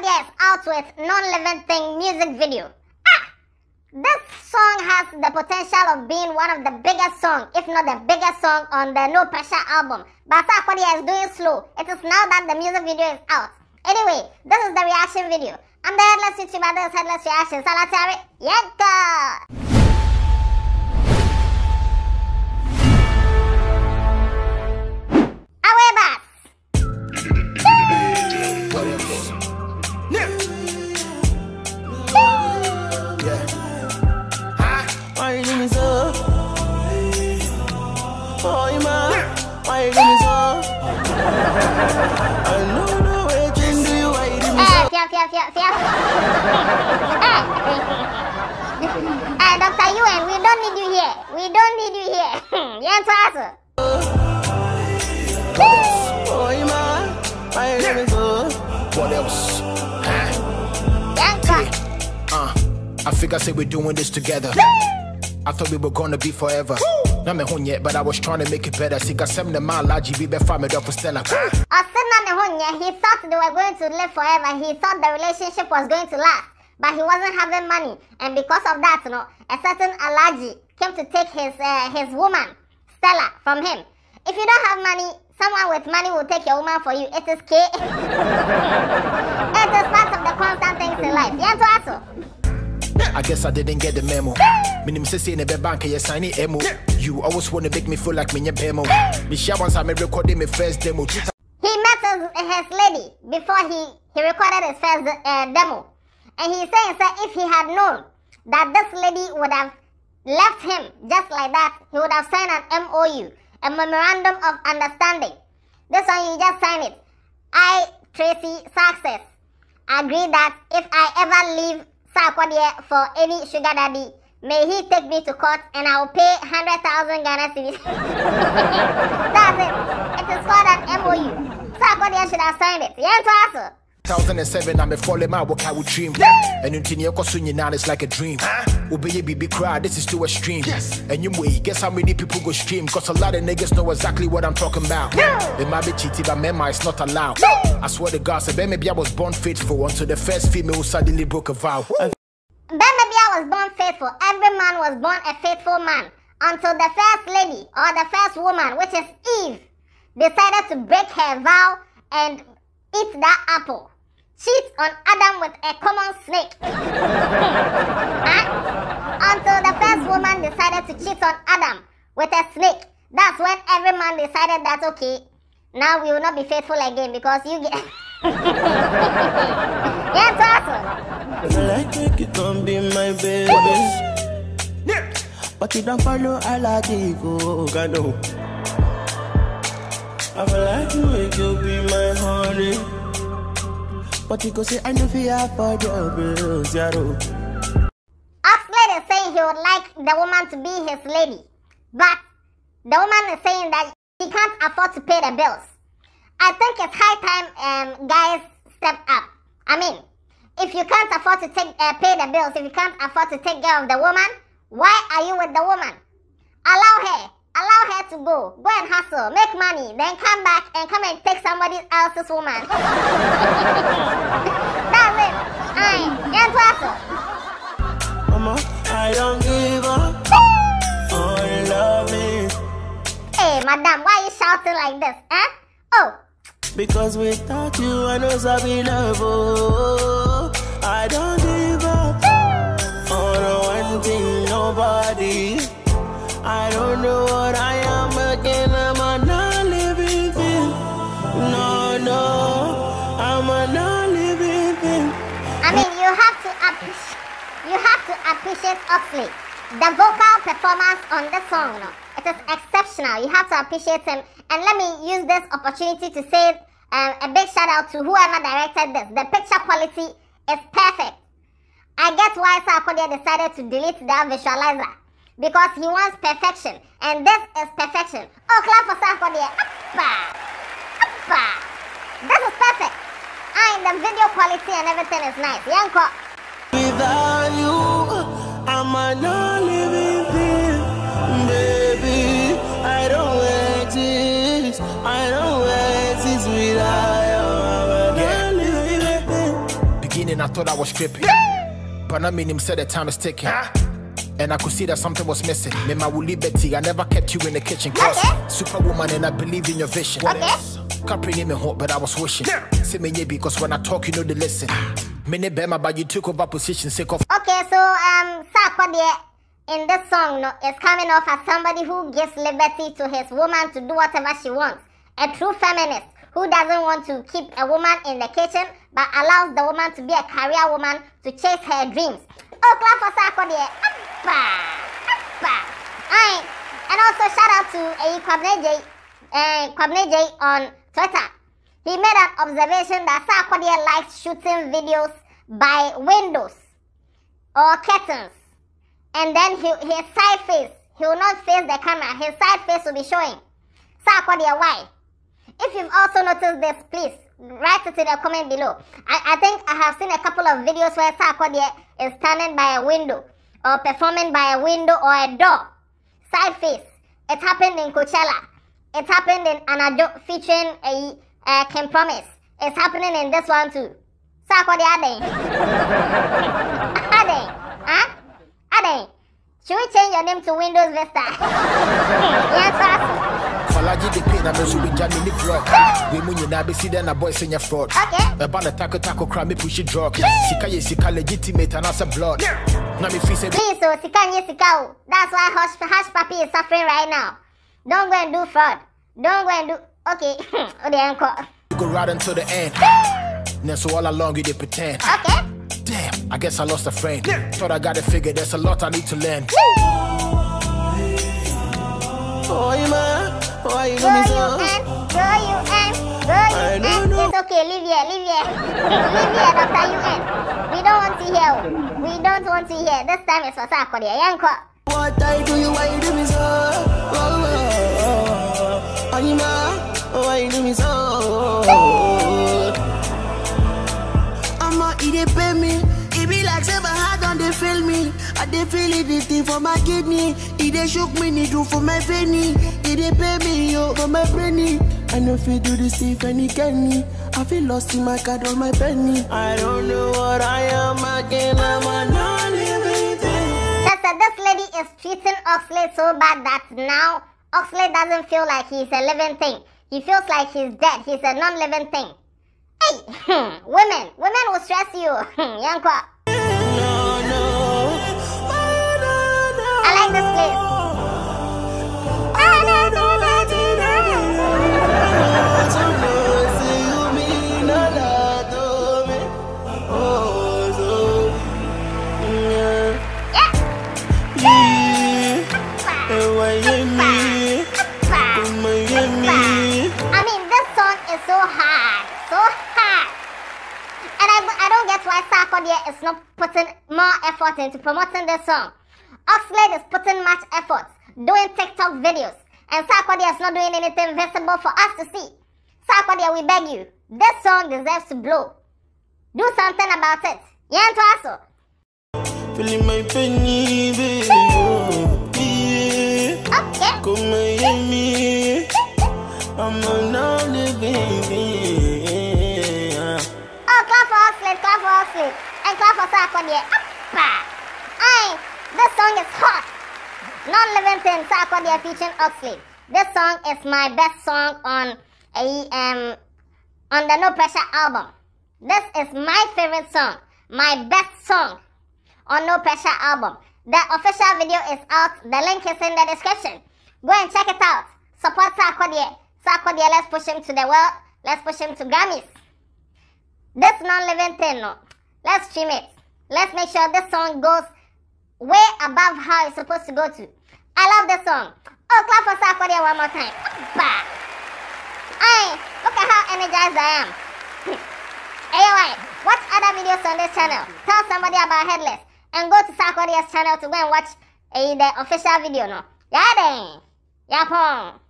Sarkodie is out with Non-Living Thing music video. Ah! This song has the potential of being one of the biggest songs, if not the biggest song on the No Pressure album. But Sarkodie is doing slow. It is now that the music video is out. Anyway, this is the reaction video. I'm the headless YouTuber, this is Headless Reaction. Salatari, Yenka! Eh, Dr. UN, we don't need you here. We don't need you here. Yang Tuasu. Man, why you do me so? What else? Yang Uh, I figure say we're doing this together. I thought we were gonna be forever. Not me yet, but I was trying to make it better. Sika sem the man laji be be family up for Stella. Osina Nehonye, he thought they were going to live forever. He thought the relationship was going to last. But he wasn't having money. And because of that, you know, a certain Alaji came to take his uh, his woman, Stella, from him. If you don't have money, someone with money will take your woman for you. It is K. it is part of the constant things in life. Aso. I guess I didn't get the memo. Minim say in bank emo. You always wanna make me feel like share once I recording my first demo. He met his, his lady before he, he recorded his first uh, demo. And he saying that if he had known that this lady would have left him just like that, he would have signed an MOU, a memorandum of understanding. This one you just sign it. I, Tracy Sarkcess, agree that if I ever leave Sarkodie for any sugar daddy, may he take me to court and I will pay 100,000 Ghana cedis. That's it. It is called an MOU. Sarkodie should have signed it. Yeah, to 2007 I'm a falling out what I would dream. And until you kosu now it's like a dream. Obey baby cry, this is too extreme. And you way, guess how many people go stream? Cause a lot of niggas know exactly what I'm talking about. yeah. It might be cheating, but mema it's not allowed. I swear to God, so maybe I was born faithful until the first female who suddenly broke a vow. Ben maybe I was born faithful. Every man was born a faithful man. Until the first lady or the first woman, which is Eve, decided to break her vow and eat that apple. Cheat on Adam with a common snake. Huh? Ah? Until the first woman decided to cheat on Adam with a snake. That's when every man decided that okay, now we will not be faithful again because you get Yeah, it's awesome. Like it gon' be my baby. But you don't follow I like it go. God no. I feel like you you be my honey. But you go say I know fear for bills, yaro. Oxlade is saying he would like the woman to be his lady, but the woman is saying that she can't afford to pay the bills. I think it's high time um, guys step up. I mean, if you can't afford to take uh, pay the bills, if you can't afford to take care of the woman, why are you with the woman? Allow her to go, go and hustle, make money, then come back and come and take somebody else's woman. That's it. Aye, yeah, hustle. Mama, I don't give up. Oh, you love me. Hey, madam, why are you shouting like this? Eh? Oh, Because without you, I know Sabi love. Oh, I don't give up. Oh, no one thing, nobody. I don't know what I you have to appreciate Oxlade. The vocal performance on the song, it is exceptional. You have to appreciate him. And let me use this opportunity to say um, a big shout out to whoever directed this. The picture quality is perfect. I get why Sarkodie decided to delete that visualizer because he wants perfection, and this is perfection. Oh, clap for! Appa, appa. This is perfect. And the video quality and everything is nice. Yanko. Without you, I'm a non-living thing, baby. I don't exist. I don't exist without you. Non-living thing. I thought I was tripping. But I mean him said the time is ticking. And I could see that something was missing. Me my Betty, I never kept you in the kitchen. Cause Okay. superwoman and I believe in your vision. Okay. Can't bring him in hot, but I was wishing. Yeah. Say me yeah, because when I talk, you know the listen. Me ne bema, but you took over position, sake of Okay, so um, in this song no, is coming off as somebody who gives liberty to his woman to do whatever she wants. A true feminist who doesn't want to keep a woman in the kitchen but allows the woman to be a career woman to chase her dreams. Oh, clap for! Appa! Aye. And also shout out to uh, Kwabne J, uh, J on Twitter. He made an observation that Sarkodie likes shooting videos by windows or curtains. And then he, his side face, he will not face the camera. His side face will be showing. Sarkodie, why? If you've also noticed this, please write it in the comment below. I, I think I have seen a couple of videos where Sarkodie is standing by a window or performing by a window or a door. Side face. It happened in Coachella. It happened in Anajo featuring a, a King Promise. It's happening in this one too. Sarkodie Ade. Ade. Huh? Ade. Should we change your name to Windows Vista? yes, sir. Falaji the pain, I'm also with Jamie Nick Rock. We mun you now be see then a boy sing your fraud. Okay. A taco taco cry me push it drug. Sika ye sika legitimate and as a blood. Now me feel say Please, so Sika nye Sika. Oh. That's why Hush, Hushpuppi is suffering right now. Don't go and do fraud. Don't go and do. Okay. oh, the encore. we go right until the end. Now so all along you did pretend. Okay. Damn, I guess I lost a friend. Thought I got it figured, there's a lot I need to learn. Oh, man. Why you Go do you so? and go you and go you I and. It's okay. Leave here. Leave here. leave here, Doctor UN. We don't want to hear. We don't want to hear. This time is for Sarkodie. Yanko. What I do you, why you do me so? Oh, oh, oh. Oh, man. Why you do me so? I'ma eat it, pay me. It be like heart on they feel me. I dey feel it, the thing for my kidney. It dey shook me, need do for my penny. It dey pay me, yo, for my brainy. I know if you do this thing, any can. I feel lost in my card on my penny. I don't know what I am again. I'm a this lady is treating Oxlade so bad that now Oxlade doesn't feel like he's a living thing. He feels like he's dead. He's a non-living thing. Hey, women, women will stress you. Yanko. No, no. I like this Sarkodie is not putting more effort into promoting this song. Oxlade is putting much effort doing TikTok videos, and Sarkodie is not doing anything visible for us to see. Sarkodie, we beg you, this song deserves to blow. Do something about it. Yanto aso. Feeling my penny, baby. oh. Okay. Come and me. I'm. Oh, clap for Oxlade, clap and clap Sarkodie. Appa. Aye, this song is hot. Non-living thing, Sarkodie featuring Oxlade. This song is my best song on a um on the No Pressure album. This is my favorite song, my best song on No Pressure album. The official video is out. The link is in the description. Go and check it out. Support Sarkodie. Sarkodie, let's push him to the world. Let's push him to Grammys. This non-living thing, no. Let's stream it. Let's make sure this song goes way above how it's supposed to go to. I love this song. Oh, clap for Sarkodie one more time. Bah. Aye, look at how energized I am. anyway, watch other videos on this channel. Tell somebody about Headless. And go to Sarkodie's channel to go and watch eh, the official video, no. Yeah, then. Yeah, pong.